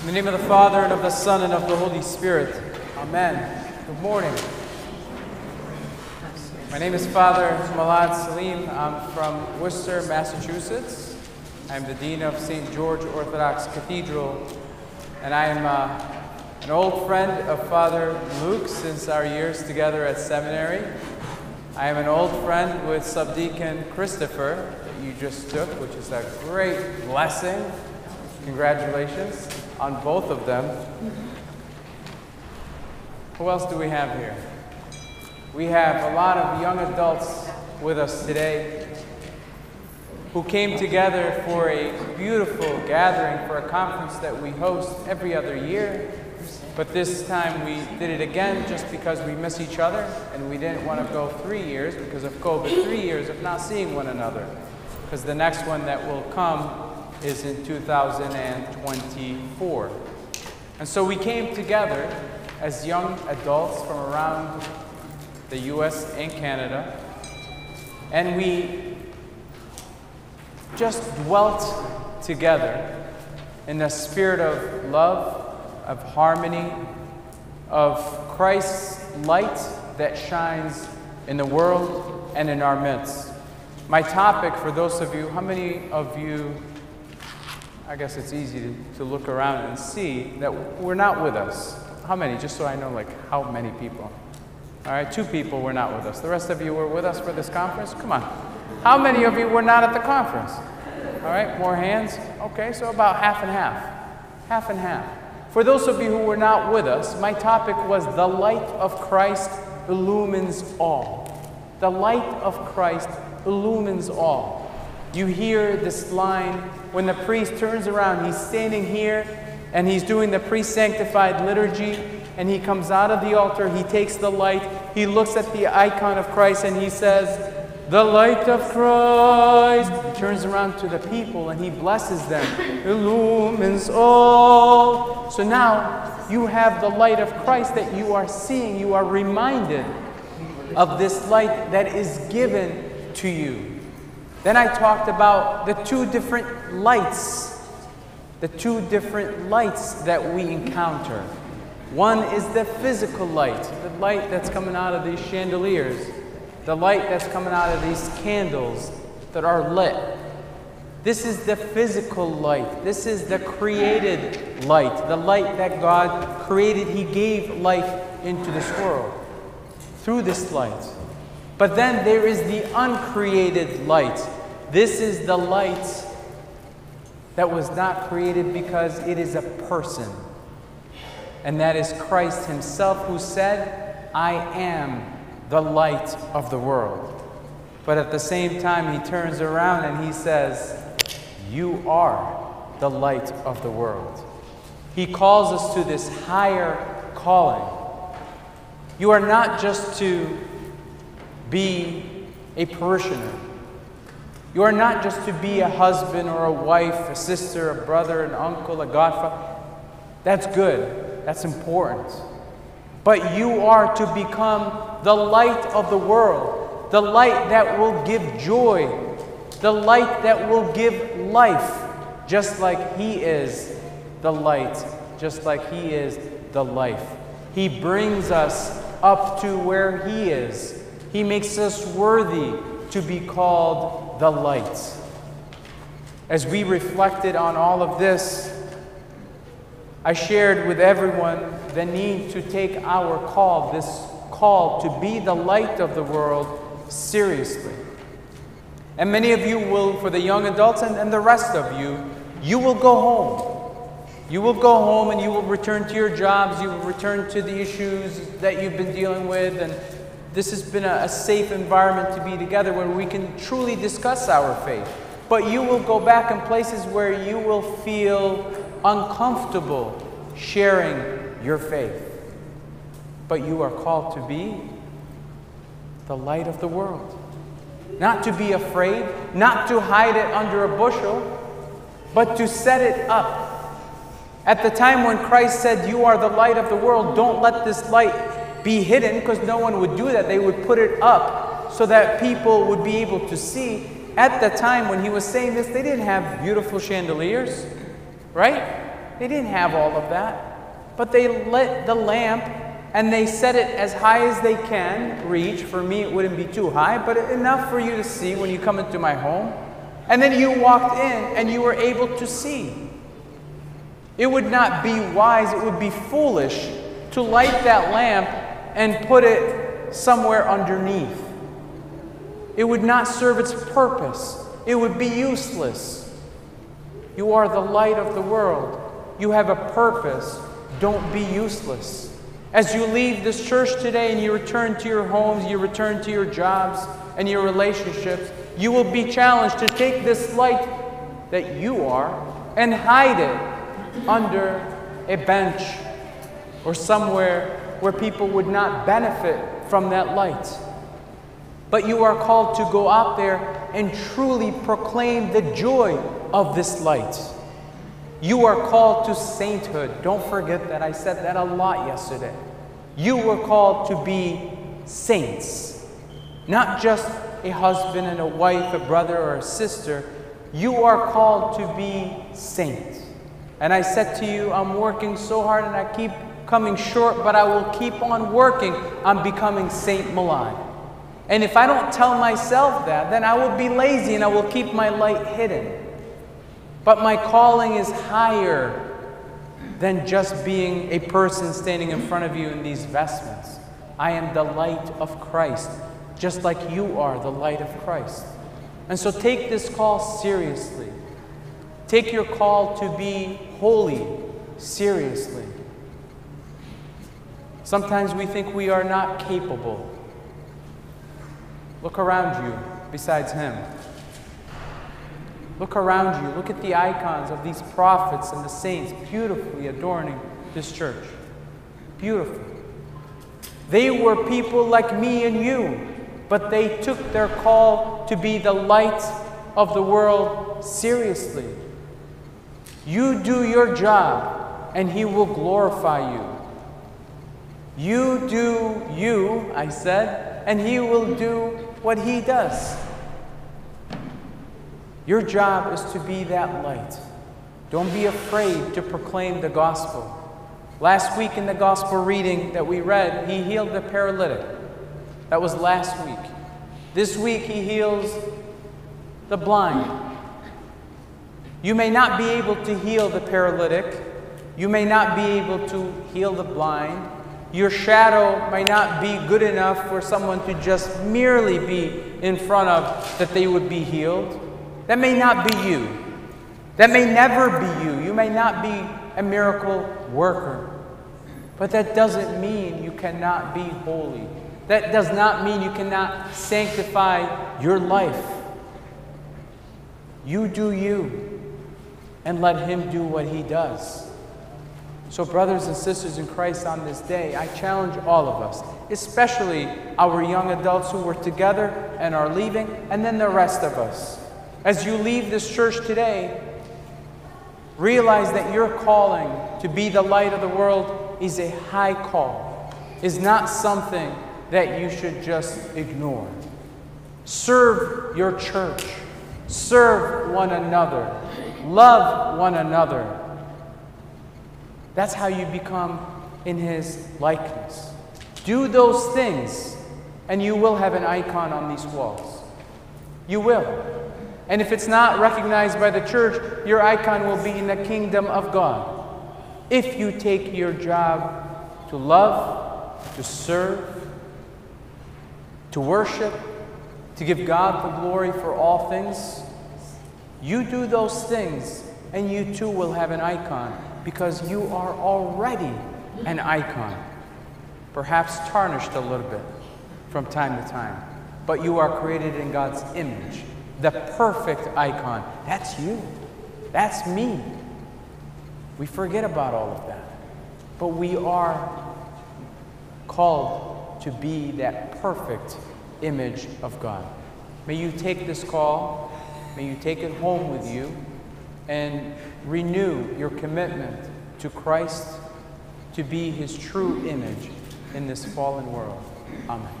In the name of the Father, and of the Son, and of the Holy Spirit. Amen. Good morning. My name is Father Milad Salim. I'm from Worcester, Massachusetts. I'm the Dean of St. George Orthodox Cathedral, and I am uh, an old friend of Father Luke since our years together at seminary. I am an old friend with Subdeacon Christopher that you just took, which is a great blessing. Congratulations on both of them. Who else do we have here? We have a lot of young adults with us today who came together for a beautiful gathering for a conference that we host every other year. But this time we did it again just because we miss each other and we didn't want to go three years because of COVID, three years of not seeing one another. Because the next one that will come is in 2024. And so we came together as young adults from around the US and Canada, and we just dwelt together in a spirit of love, of harmony, of Christ's light that shines in the world and in our midst. My topic for those of you, how many of you I guess it's easy to, to look around and see that we're not with us. How many? Just so I know, like, how many people? All right, two people were not with us. The rest of you were with us for this conference? Come on. How many of you were not at the conference? All right, more hands? Okay, so about half and half. Half and half. For those of you who were not with us, my topic was the light of Christ illumines all. The light of Christ illumines all. You hear this line when the priest turns around, he's standing here and he's doing the pre sanctified liturgy, and he comes out of the altar, he takes the light, he looks at the icon of Christ, and he says, The light of Christ. He turns around to the people and he blesses them, illumines all. So now you have the light of Christ that you are seeing, you are reminded of this light that is given to you. Then I talked about the two different lights, the two different lights that we encounter. One is the physical light, the light that's coming out of these chandeliers, the light that's coming out of these candles that are lit. This is the physical light. This is the created light, the light that God created. He gave life into this world through this light. But then there is the uncreated light. This is the light that was not created because it is a person. And that is Christ Himself who said, I am the light of the world. But at the same time, He turns around and He says, You are the light of the world. He calls us to this higher calling. You are not just to be a parishioner. You are not just to be a husband or a wife, a sister, a brother, an uncle, a godfather. That's good, that's important. But you are to become the light of the world, the light that will give joy, the light that will give life, just like He is the light, just like He is the life. He brings us up to where He is he makes us worthy to be called the light. As we reflected on all of this, I shared with everyone the need to take our call, this call to be the light of the world, seriously. And many of you will, for the young adults and, and the rest of you, you will go home. You will go home and you will return to your jobs, you will return to the issues that you've been dealing with, and this has been a, a safe environment to be together where we can truly discuss our faith. But you will go back in places where you will feel uncomfortable sharing your faith. But you are called to be the light of the world. Not to be afraid, not to hide it under a bushel, but to set it up. At the time when Christ said, You are the light of the world, don't let this light be hidden because no one would do that. They would put it up so that people would be able to see. At the time when he was saying this, they didn't have beautiful chandeliers, right? They didn't have all of that. But they lit the lamp and they set it as high as they can reach. For me, it wouldn't be too high, but enough for you to see when you come into my home. And then you walked in and you were able to see. It would not be wise, it would be foolish to light that lamp and put it somewhere underneath. It would not serve its purpose, it would be useless. You are the light of the world. You have a purpose. Don't be useless. As you leave this church today and you return to your homes, you return to your jobs and your relationships, you will be challenged to take this light that you are and hide it under a bench or somewhere where people would not benefit from that light. But you are called to go out there and truly proclaim the joy of this light. You are called to sainthood. Don't forget that. I said that a lot yesterday. You were called to be saints, not just a husband and a wife, a brother or a sister. You are called to be saints. And I said to you, I'm working so hard and I keep coming short, but I will keep on working on becoming Saint Milad. And if I don't tell myself that, then I will be lazy and I will keep my light hidden. But my calling is higher than just being a person standing in front of you in these vestments. I am the light of Christ, just like you are the light of Christ. And so take this call seriously. Take your call to be holy seriously. Sometimes we think we are not capable. Look around you besides Him. Look around you. Look at the icons of these prophets and the saints beautifully adorning this church. Beautiful. They were people like me and you, but they took their call to be the light of the world seriously. You do your job, and He will glorify you. You do you, I said, and He will do what He does. Your job is to be that light. Don't be afraid to proclaim the gospel. Last week in the gospel reading that we read, he healed the paralytic. That was last week. This week, he heals the blind. You may not be able to heal the paralytic. You may not be able to heal the blind. Your shadow might not be good enough for someone to just merely be in front of that they would be healed. That may not be you. That may never be you. You may not be a miracle worker. But that doesn't mean you cannot be holy. That does not mean you cannot sanctify your life. You do you and let Him do what He does. So, brothers and sisters in Christ, on this day, I challenge all of us, especially our young adults who were together and are leaving, and then the rest of us. As you leave this church today, realize that your calling to be the light of the world is a high call, is not something that you should just ignore. Serve your church, serve one another, love one another. That's how you become in His likeness. Do those things, and you will have an icon on these walls. You will. And if it's not recognized by the church, your icon will be in the kingdom of God. If you take your job to love, to serve, to worship, to give God the glory for all things, you do those things and you too will have an icon because you are already an icon. Perhaps tarnished a little bit from time to time, but you are created in God's image the perfect icon. That's you. That's me. We forget about all of that. But we are called to be that perfect image of God. May you take this call, may you take it home with you, and renew your commitment to Christ to be his true image in this fallen world. Amen.